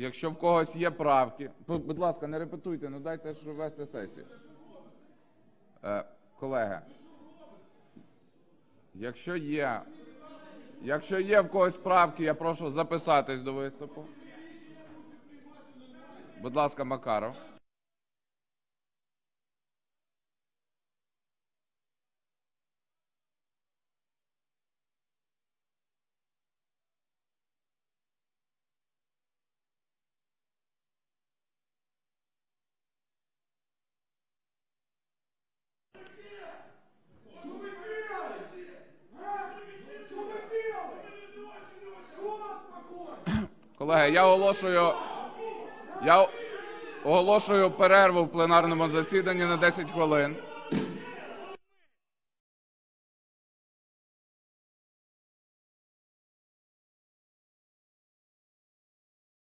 Якщо в когось є правки, будь ласка, не репетуйте, ну дайте ж вести сесію. Е, колеги, якщо є, якщо є в когось правки, я прошу записатись до виступу. Будь ласка, Макаров. Колеги, я оголошую. Я оголошую перерву в пленарному засіданні на 10 хвилин.